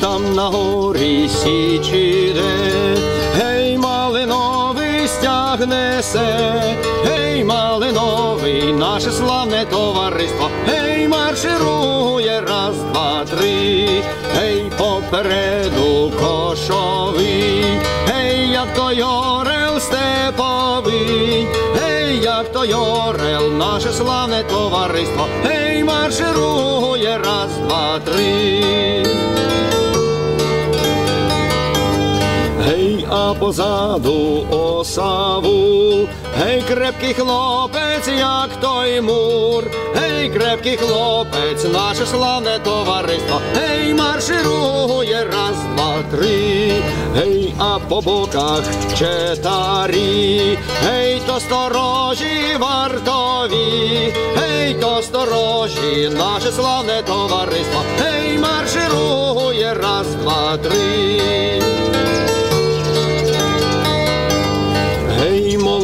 там на горі січ іде, гей, малиновий стяг несе, гей, малиновий, наше славне товариство, гей, марширує раз, два, три, гей, попереду кошовий, гей, як той орел степовий, гей, як той орел, наше славне товариство, гей, марширує раз, два, три. А позаду осаву, гей, крепкий хлопець, як той мур, гей, крепкий хлопець, наше славне товариство, гей, марширує раз, два, три, гей, а по боках четарі, гей, то сторожі вартові, гей, то сторожі, наше славне товариство, гей, марширує раз, два, три.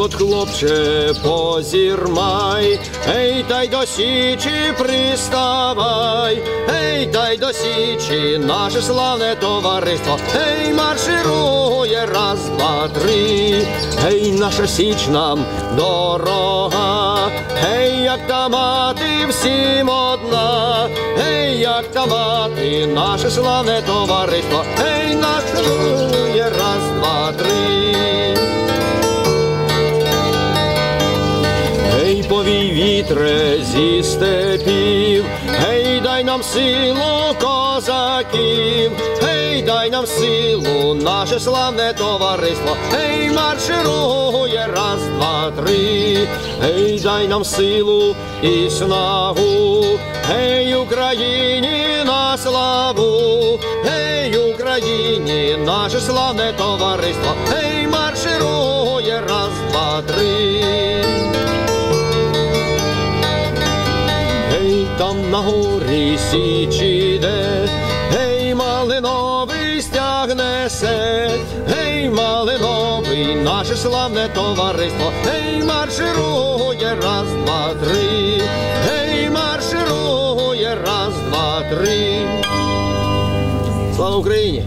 Молод хлопче, позірмай, гей, та до січі приставай, гей, та до січі, наше славне товариство, гей, марширує раз, два, три, гей, наша січ нам дорога, гей, як та мати всім одна, гей, як та мати, наше славне товариство, гей, марширує раз, два, три. Вітре зі степів, гей, дай нам силу козаків, гей, дай нам силу, наше славне товариство, гей, марширує раз, два, три, гей, дай нам силу і снагу, гей, Україні на славу, гей, Україні, наше славне товариство, гей, марширує раз, два, три. Там на горі січ іде, гей, малиновий стяг несе, гей, малиновий, наше славне товариство, гей, марширує раз, два, три, гей, марширує раз, два, три. Слава Україні!